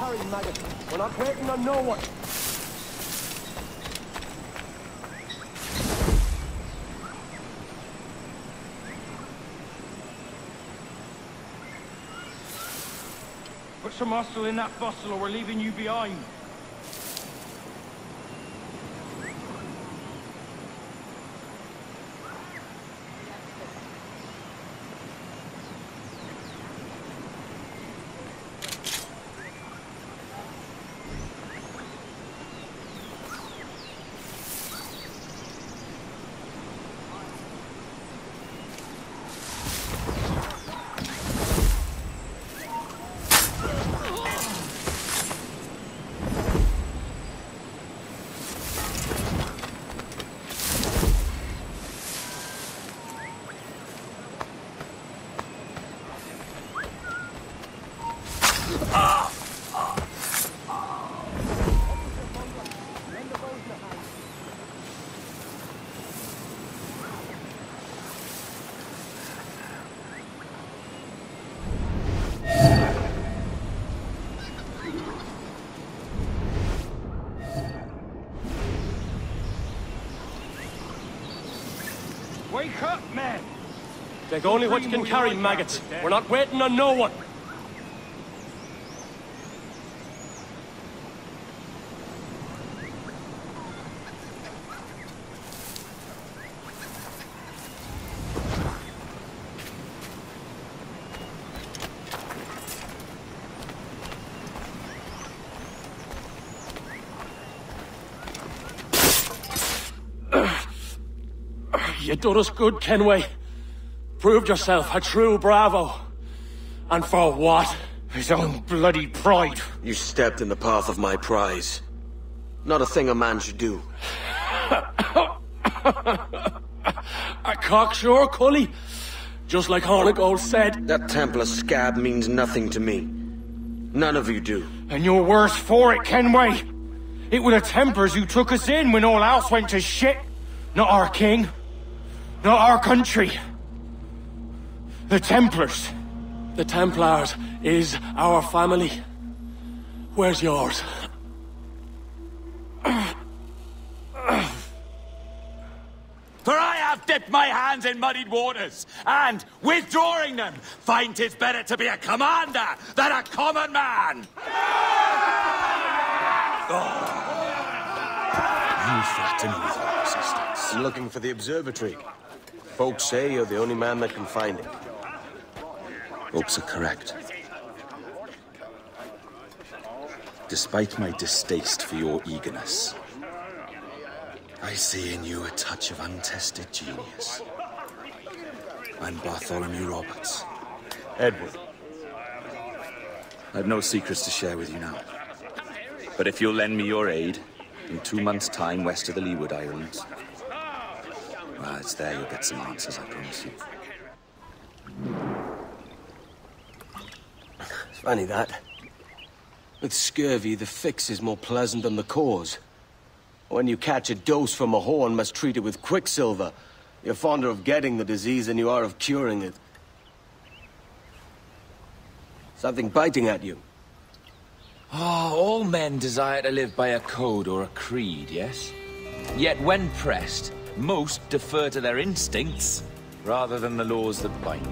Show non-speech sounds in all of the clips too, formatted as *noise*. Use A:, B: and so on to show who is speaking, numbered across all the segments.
A: We're not waiting on no one.
B: Put some muscle in that bustle or we're leaving you behind. Wake up, men!
A: Take only what you can carry, maggots. Eh? We're not waiting on no one. You done us good, Kenway. Proved yourself a true bravo. And for what?
B: His own bloody pride.
C: You stepped in the path of my prize. Not a thing a man should do. *laughs*
A: A cocksure, Cully. Just like Hornigold said.
C: That Templar scab means nothing to me. None of you do.
B: And you're worse for it, Kenway. It were the Templars who took us in when all else went to shit. Not our king. Not our country. The Templars.
A: The Templars is our family. Where's yours?
D: For I have dipped my hands in muddied waters, and, withdrawing them, find 'tis better to be a commander than a common man! *laughs* Oh.
C: You threaten with your resistance. Looking for the observatory. Folks say you're the only man that can find it.
E: Folks are correct. Despite my distaste for your eagerness, I see in you a touch of untested genius. I'm Bartholomew Roberts.
C: Edward.
E: I've no secrets to share with you now. But if you'll lend me your aid, in two months' time west of the Leeward Islands, well, it's there you'll get some answers, I promise you.
C: It's funny that. With scurvy, the fix is more pleasant than the cause. When you catch a dose from a horn, must treat it with quicksilver. You're fonder of getting the disease than you are of curing it. Something biting at you.
F: Ah, all men desire to live by a code or a creed, yes? Yet when pressed, most defer to their instincts rather than the laws that bind.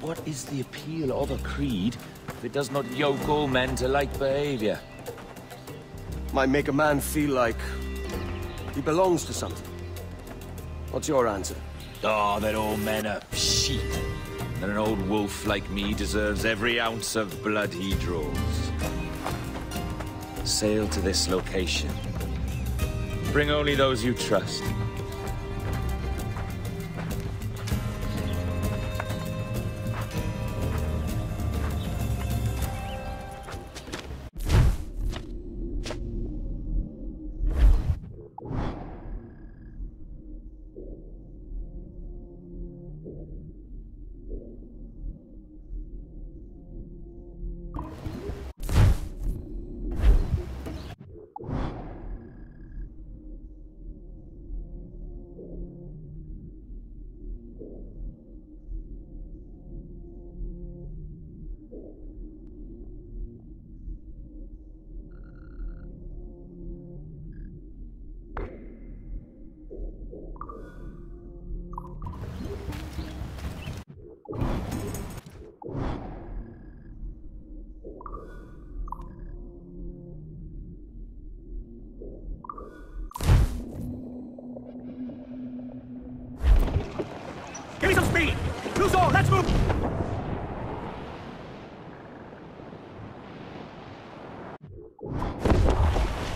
F: What is the appeal of a creed if it does not yoke all men to like behavior?
C: Might make a man feel like he belongs to something. What's your answer?
F: Oh, that all men are sheep. And an old wolf like me deserves every ounce of blood he draws. Sail to this location. Bring only those you trust.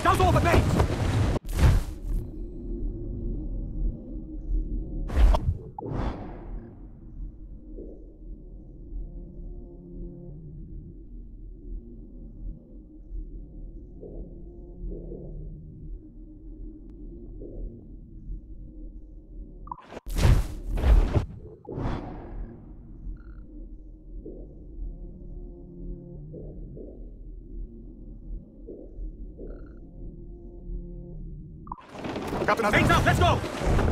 B: Does all the bait!
G: Captain
B: Baits up, let's go!